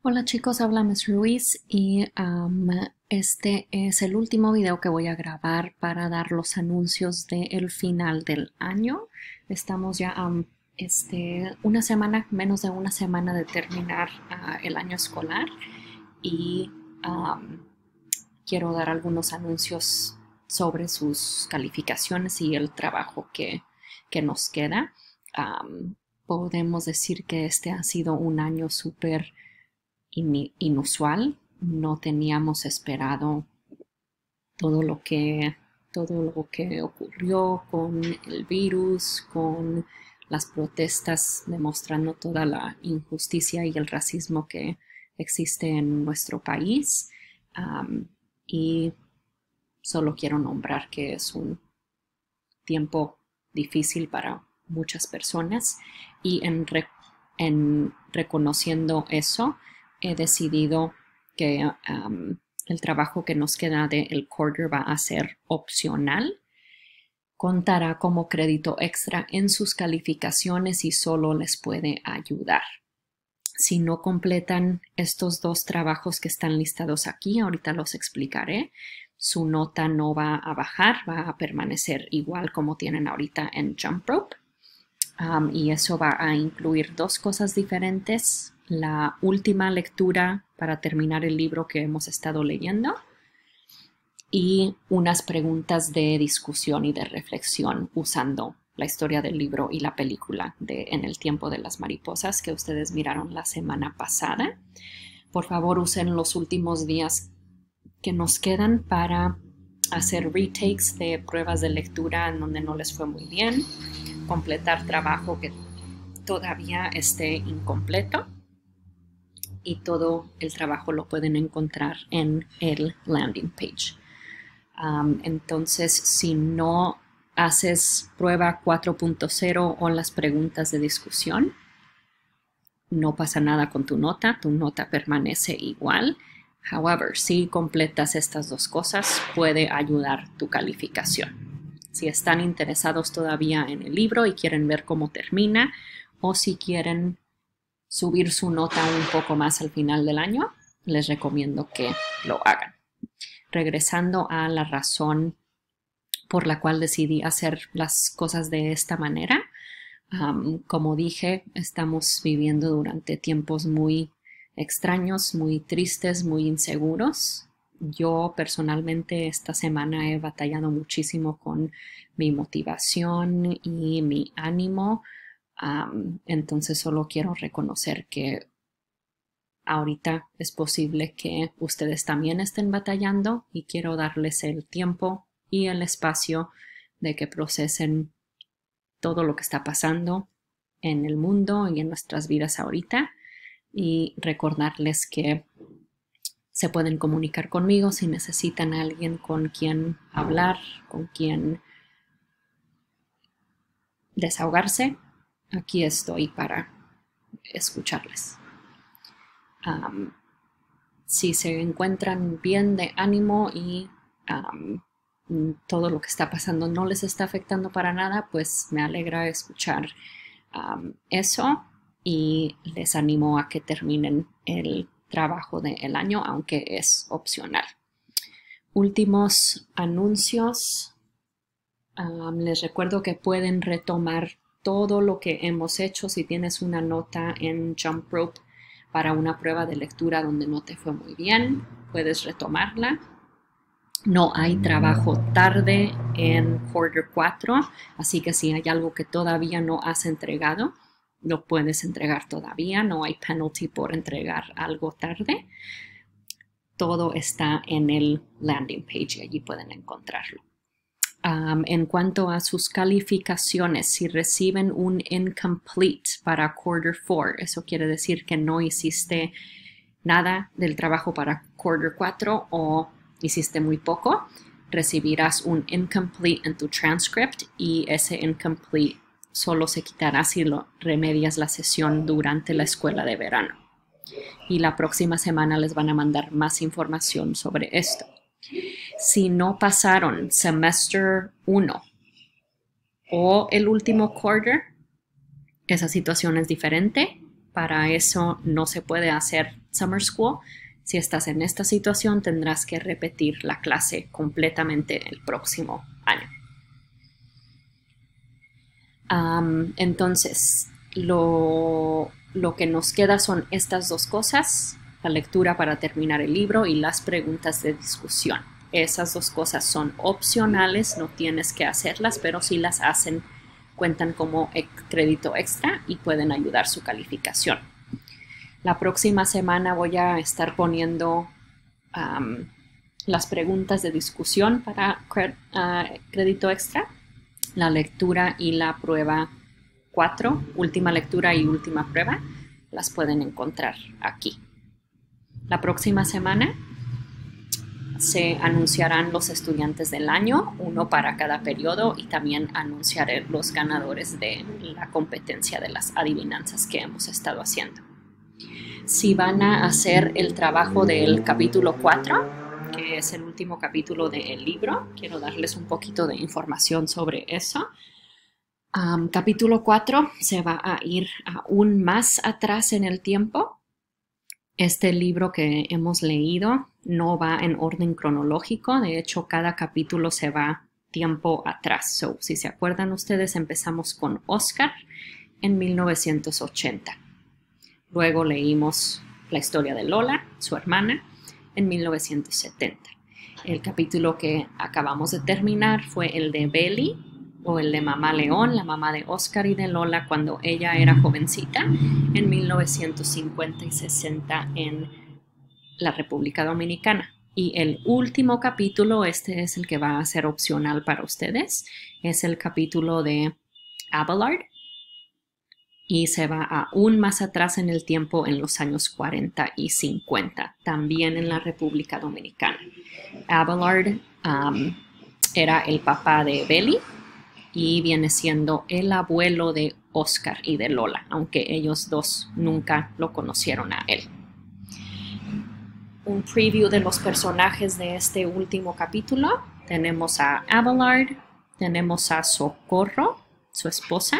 Hola chicos, habla Miss Ruiz y um, este es el último video que voy a grabar para dar los anuncios del final del año. Estamos ya a este, una semana, menos de una semana de terminar uh, el año escolar y um, quiero dar algunos anuncios sobre sus calificaciones y el trabajo que, que nos queda. Um, podemos decir que este ha sido un año súper inusual. No teníamos esperado todo lo que todo lo que ocurrió con el virus, con las protestas demostrando toda la injusticia y el racismo que existe en nuestro país. y solo quiero nombrar que es un tiempo difícil para muchas personas y en, en reconociendo eso, he decidido que el trabajo que nos queda del el quarter va a ser opcional. Contará como crédito extra en sus calificaciones y solo les puede ayudar. Si no completan estos dos trabajos que están listados aquí, ahorita los explicaré, su nota no va a bajar, va a permanecer igual como tienen ahorita en Jump Rope. Y eso va a incluir dos cosas diferentes la última lectura para terminar el libro que hemos estado leyendo y unas preguntas de discusión y de reflexión usando la historia del libro y la película de En el tiempo de las mariposas que ustedes miraron la semana pasada. Por favor, usen los últimos días que nos quedan para hacer retakes de pruebas de lectura en donde no les fue muy bien, completar trabajo que todavía esté incompleto y todo el trabajo lo pueden encontrar en el landing page. Entonces, si no haces prueba 4.0 o las preguntas de discusión, no pasa nada con tu nota, tu nota permanece igual. However, si completas estas dos cosas, puede ayudar tu calificación. Si están interesados todavía en el libro y quieren ver cómo termina, o si quieren subir su nota un poco más al final del año, les recomiendo que lo hagan. Regresando a la razón por la cual decidí hacer las cosas de esta manera, como dije, estamos viviendo durante tiempos muy extraños, muy tristes, muy inseguros. Yo personalmente esta semana he batallado muchísimo con mi motivación y mi ánimo entonces solo quiero reconocer que ahorita es posible que ustedes también estén batallando y quiero darles el tiempo y el espacio de que procesen todo lo que está pasando en el mundo y en nuestras vidas ahorita y recordarles que se pueden comunicar conmigo si necesitan alguien con quien hablar, con quien desahogarse aquí estoy para escucharles. si se encuentran bien de ánimo y todo lo que está pasando no les está afectando para nada, pues me alegra escuchar eso y les animo a que terminen el trabajo del año, aunque es opcional. Últimos anuncios. les recuerdo que pueden retomar todo lo que hemos hecho. Si tienes una nota en Jump Rope para una prueba de lectura donde no te fue muy bien, puedes retomarla. No hay trabajo tarde en Quarter 4, así que si hay algo que todavía no has entregado, lo puedes entregar todavía. No hay penalty por entregar algo tarde. Todo está en el landing page y allí pueden encontrarlo en cuanto a sus calificaciones, si reciben un incomplete para quarter four, eso quiere decir que no hiciste nada del trabajo para quarter 4 o hiciste muy poco, recibirás un incomplete en tu transcript y ese incomplete solo se quitará si lo remedias la sesión durante la escuela de verano. Y la próxima semana les van a mandar más información sobre esto. Si no pasaron semester 1 o el último quarter, esa situación es diferente. para eso no se puede hacer summer school. Si estás en esta situación, tendrás que repetir la clase completamente el próximo año. Entonces, lo, lo que nos queda son estas dos cosas, la lectura para terminar el libro y las preguntas de discusión. Esas dos cosas son opcionales, no tienes que hacerlas, pero si las hacen, cuentan como crédito extra y pueden ayudar su calificación. La próxima semana voy a estar poniendo las preguntas de discusión para ah, crédito extra, la lectura y la prueba 4, última lectura y última prueba, las pueden encontrar aquí. La próxima semana se anunciarán los estudiantes del año, uno para cada periodo, y también anunciaré los ganadores de la competencia de las adivinanzas que hemos estado haciendo. Si van a hacer el trabajo del capítulo 4, que es el último capítulo del libro, quiero darles un poquito de información sobre eso. capítulo 4 se va a ir aún más atrás en el tiempo este libro que hemos leído no va en orden cronológico, de hecho cada capítulo se va tiempo atrás. Si se acuerdan ustedes, empezamos con Oscar en 1980. Luego leímos la historia de Lola, su hermana, en 1970. El capítulo que acabamos de terminar fue el de Belly, o el de Mamá León, la mamá de Oscar y de Lola cuando ella era jovencita en 1950 y 60 en la República Dominicana. Y el último capítulo, este es el que va a ser opcional para ustedes, es el capítulo de Abelard y se va aún más atrás en el tiempo en los años 40 y 50, también en la República Dominicana. Abelard um, era el papá de Belly, y viene siendo el abuelo de Oscar y de Lola, aunque ellos dos nunca lo conocieron a él. Un preview de los personajes de este último capítulo. Tenemos a Abelard, tenemos a Socorro, su esposa,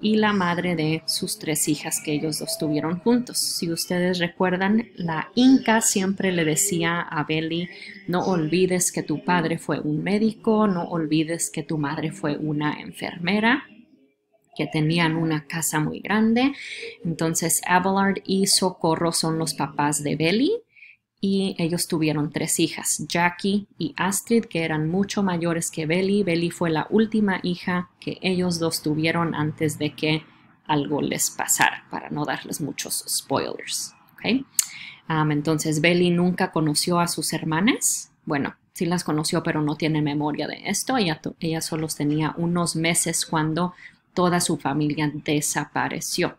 y la madre de sus tres hijas que ellos dos tuvieron juntos. Si ustedes recuerdan, la Inca siempre le decía a Belly, no olvides que tu padre fue un médico, no olvides que tu madre fue una enfermera que tenían una casa muy grande. Entonces Abelard y Socorro son los papás de Belly y ellos tuvieron tres hijas, Jackie y Astrid, que eran mucho mayores que Belly. Belly fue la última hija que ellos dos tuvieron antes de que algo les pasara, para no darles muchos spoilers. entonces, Belly nunca conoció a sus hermanas. Bueno, sí las conoció, pero no tiene memoria de esto. Ella, ella solo tenía unos meses cuando toda su familia desapareció.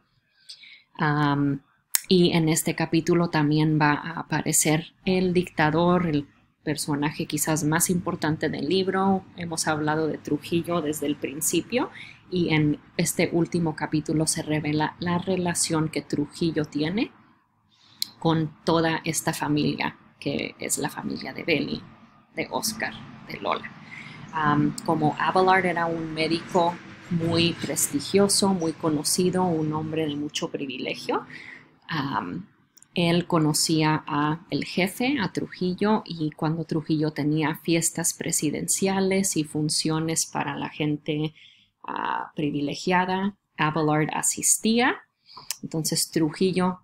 Y en este capítulo también va a aparecer el dictador, el personaje quizás más importante del libro. Hemos hablado de Trujillo desde el principio y en este último capítulo se revela la relación que Trujillo tiene con toda esta familia, que es la familia de Belly, de Oscar, de Lola. como Abelard era un médico muy prestigioso, muy conocido, un hombre de mucho privilegio, él conocía a el jefe, a Trujillo, y cuando Trujillo tenía fiestas presidenciales y funciones para la gente ah, privilegiada, Abelard asistía. Entonces Trujillo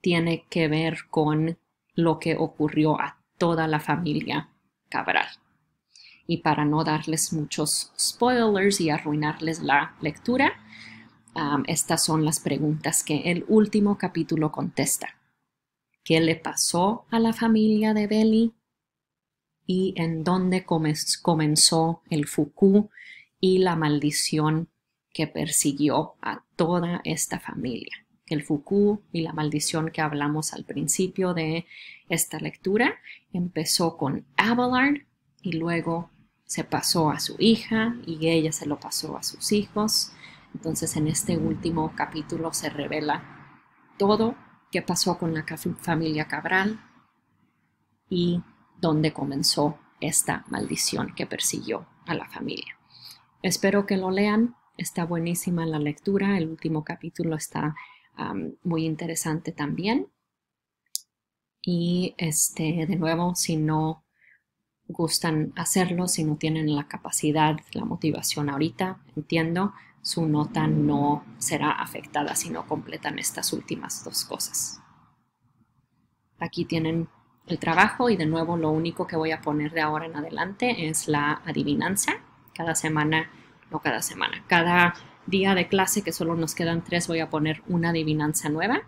tiene que ver con lo que ocurrió a toda la familia Cabral. Y para no darles muchos spoilers y arruinarles la lectura, estas son las preguntas que el último capítulo contesta. ¿Qué le pasó a la familia de Belly? ¿Y en dónde comenzó el Fuku y la maldición que persiguió a toda esta familia? El Fuku y la maldición que hablamos al principio de esta lectura empezó con Abelard y luego se pasó a su hija y ella se lo pasó a sus hijos entonces en este último capítulo se revela todo qué pasó con la familia Cabral y dónde comenzó esta maldición que persiguió a la familia. Espero que lo lean, está buenísima la lectura, el último capítulo está muy interesante también. Y este, de nuevo, si no gustan hacerlo, si no tienen la capacidad, la motivación ahorita, entiendo, su nota no será afectada si no completan estas últimas dos cosas. Aquí tienen el trabajo y de nuevo lo único que voy a poner de ahora en adelante es la adivinanza. Cada semana, no cada semana, cada día de clase, que solo nos quedan tres, voy a poner una adivinanza nueva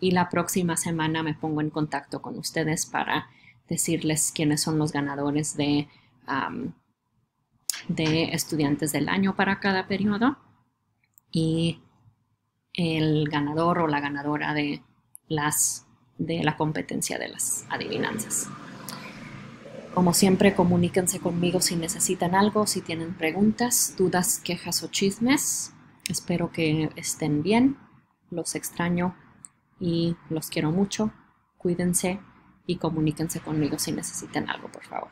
y la próxima semana me pongo en contacto con ustedes para decirles quiénes son los ganadores de, de estudiantes del año para cada periodo y el ganador o la ganadora de las de la competencia de las adivinanzas. Como siempre, comuníquense conmigo si necesitan algo, si tienen preguntas, dudas, quejas o chismes. Espero que estén bien. Los extraño y los quiero mucho. Cuídense y comuníquense conmigo si necesitan algo, por favor.